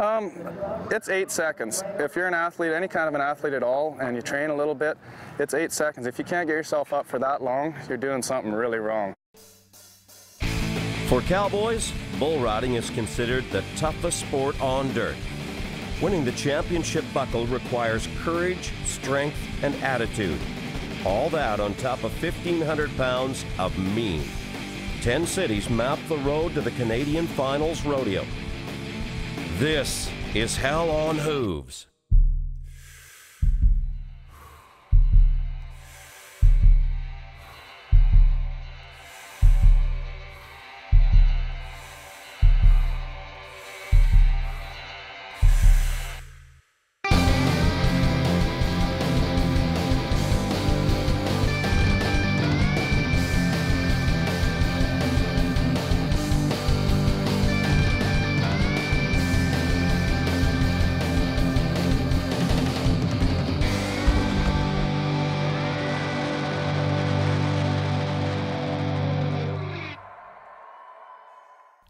Um, it's eight seconds. If you're an athlete, any kind of an athlete at all, and you train a little bit, it's eight seconds. If you can't get yourself up for that long, you're doing something really wrong. For cowboys, bull riding is considered the toughest sport on dirt. Winning the championship buckle requires courage, strength, and attitude. All that on top of 1,500 pounds of mean. Ten cities map the road to the Canadian Finals Rodeo. This is Hell on Hooves.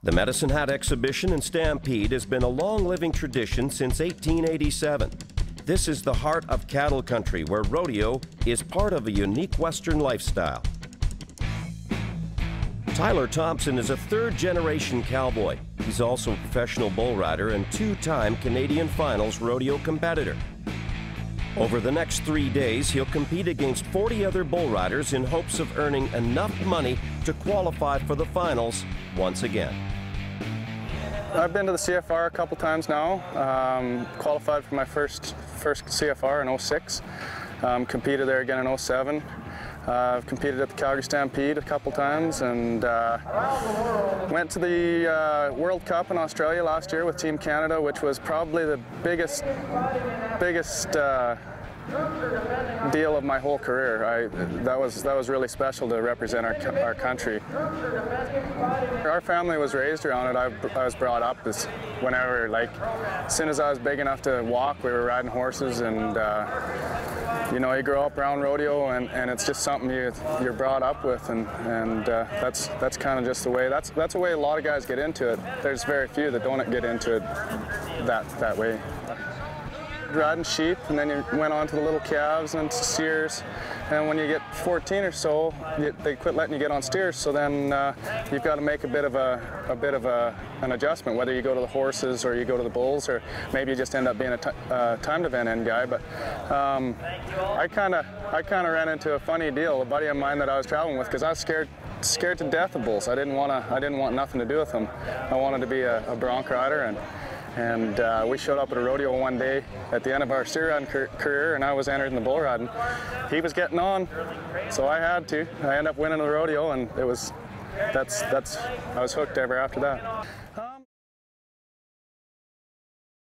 The Medicine Hat exhibition and stampede has been a long living tradition since 1887. This is the heart of cattle country where rodeo is part of a unique Western lifestyle. Tyler Thompson is a third generation cowboy. He's also a professional bull rider and two time Canadian Finals rodeo competitor. Over the next three days, he'll compete against 40 other bull riders in hopes of earning enough money to qualify for the finals once again. I've been to the CFR a couple times now. Um, qualified for my first first CFR in 06. Um, competed there again in 07. Uh, I've competed at the Calgary Stampede a couple times and uh, went to the uh, World Cup in Australia last year with Team Canada, which was probably the biggest, biggest uh, deal of my whole career. I, that was that was really special to represent our, our country. Our family was raised around it. I, I was brought up as whenever, like, as soon as I was big enough to walk, we were riding horses and. Uh, you know, you grow up around rodeo, and, and it's just something you, you're brought up with, and, and uh, that's that's kind of just the way. That's that's the way a lot of guys get into it. There's very few that don't get into it that that way riding sheep, and then you went on to the little calves and steers. And when you get 14 or so, you, they quit letting you get on steers. So then uh, you've got to make a bit of a, a bit of a, an adjustment, whether you go to the horses or you go to the bulls, or maybe you just end up being a uh, timed event end guy. But um, I kind of I kind of ran into a funny deal. A buddy of mine that I was traveling with, because I was scared scared to death of bulls. I didn't want to. I didn't want nothing to do with them. I wanted to be a, a bronc rider and. And uh, we showed up at a rodeo one day at the end of our steer riding career, and I was entered in the bull riding. He was getting on, so I had to. I ended up winning the rodeo, and it was that's that's I was hooked ever after that.